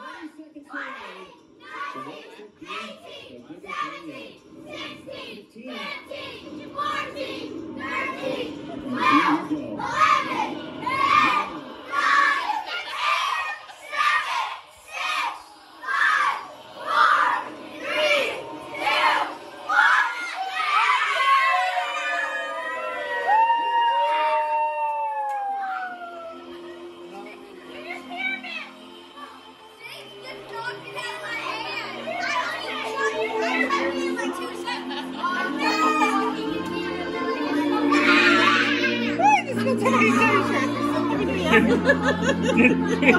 seconds to go. So that's 15, 你妈没有